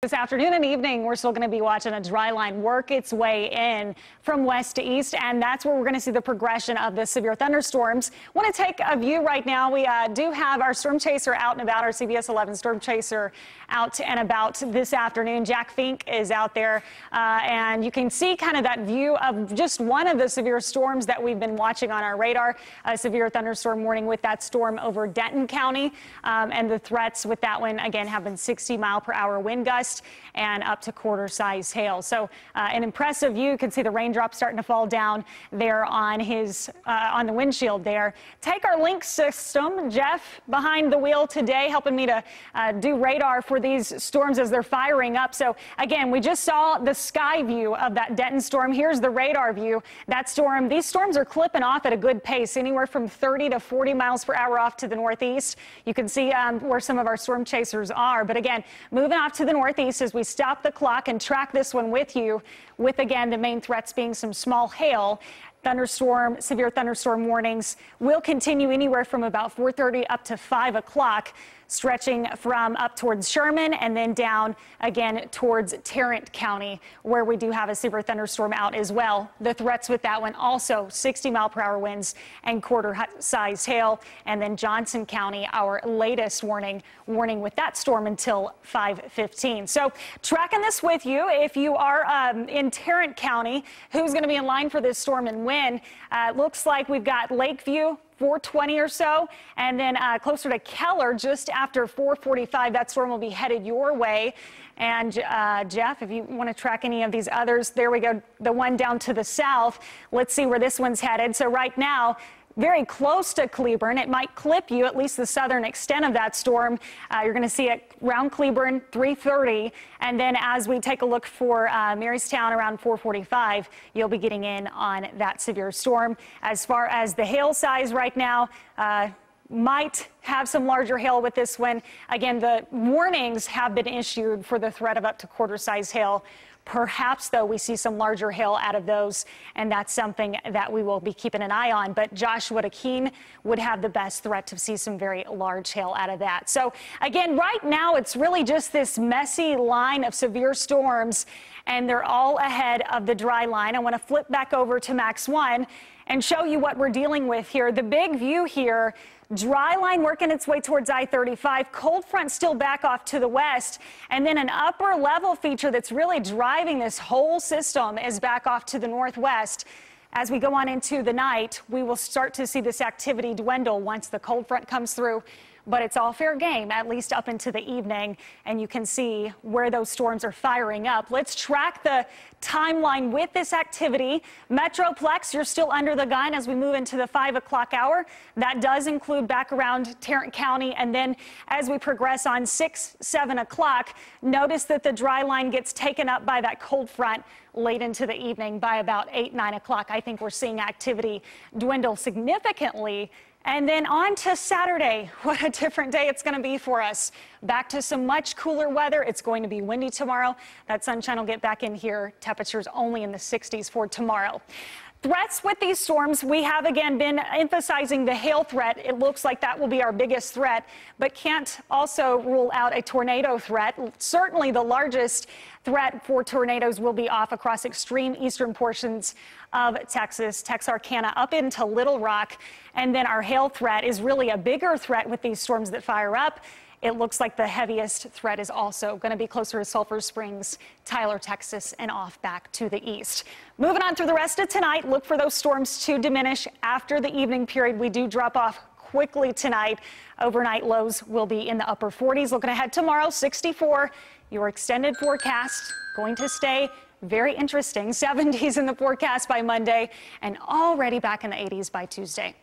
This afternoon and evening, we're still going to be watching a dry line work its way in from west to east, and that's where we're going to see the progression of the severe thunderstorms. Want to take a view right now. We uh, do have our storm chaser out and about, our CBS 11 storm chaser out and about this afternoon. Jack Fink is out there, uh, and you can see kind of that view of just one of the severe storms that we've been watching on our radar. A severe thunderstorm warning with that storm over Denton County, um, and the threats with that one again have been 60 mile per hour wind gusts and up to quarter size hail. So uh, an impressive view. You can see the raindrops starting to fall down there on his uh, on the windshield there. Take our link system, Jeff, behind the wheel today, helping me to uh, do radar for these storms as they're firing up. So again, we just saw the sky view of that Denton storm. Here's the radar view. That storm, these storms are clipping off at a good pace, anywhere from 30 to 40 miles per hour off to the northeast. You can see um, where some of our storm chasers are. But again, moving off to the north northeast as we stop the clock and track this one with you, with again the main threats being some small hail. Thunderstorm, severe thunderstorm warnings will continue anywhere from about 4:30 up to 5 o'clock stretching from up towards Sherman and then down again towards Tarrant County, where we do have a severe thunderstorm out as well. The threats with that one also 60 mile per hour winds and quarter sized hail. And then Johnson County, our latest warning, warning with that storm until 515. So tracking this with you, if you are um, in Tarrant County, who's going to be in line for this storm and when? Uh, looks like we've got Lakeview, 420 or so. And then uh, closer to Keller, just after 445, that storm will be headed your way. And uh, Jeff, if you want to track any of these others, there we go, the one down to the south. Let's see where this one's headed. So right now, very close to Cleburne. It might clip you, at least the southern extent of that storm. Uh, you're going to see it around Cleburne, 330. And then as we take a look for uh, Marystown around 445, you'll be getting in on that severe storm. As far as the hail size right now, uh, might have some larger hail with this one. Again, the warnings have been issued for the threat of up to quarter size hail. Perhaps, though, we see some larger hail out of those, and that's something that we will be keeping an eye on. But Joshua Keene would have the best threat to see some very large hail out of that. So, again, right now, it's really just this messy line of severe storms, and they're all ahead of the dry line. I want to flip back over to Max 1 and show you what we're dealing with here. The big view here Dry line working its way towards I-35. Cold front still back off to the west. And then an upper level feature that's really driving this whole system is back off to the northwest. As we go on into the night, we will start to see this activity dwindle once the cold front comes through but it's all fair game, at least up into the evening, and you can see where those storms are firing up. Let's track the timeline with this activity. Metroplex, you're still under the gun as we move into the 5 o'clock hour. That does include back around Tarrant County, and then as we progress on 6, 7 o'clock, notice that the dry line gets taken up by that cold front late into the evening by about 8, 9 o'clock. I think we're seeing activity dwindle significantly and then on to Saturday. What a different day it's going to be for us. Back to some much cooler weather. It's going to be windy tomorrow. That sunshine will get back in here. Temperatures only in the 60s for tomorrow. Threats with these storms, we have again been emphasizing the hail threat. It looks like that will be our biggest threat, but can't also rule out a tornado threat. Certainly the largest threat for tornadoes will be off across extreme eastern portions of Texas, Texarkana, up into Little Rock. And then our hail threat is really a bigger threat with these storms that fire up. It looks like the heaviest threat is also going to be closer to Sulphur Springs, Tyler, Texas, and off back to the east. Moving on through the rest of tonight, look for those storms to diminish after the evening period. We do drop off quickly tonight. Overnight lows will be in the upper 40s. Looking ahead tomorrow, 64. Your extended forecast going to stay very interesting. 70s in the forecast by Monday and already back in the 80s by Tuesday.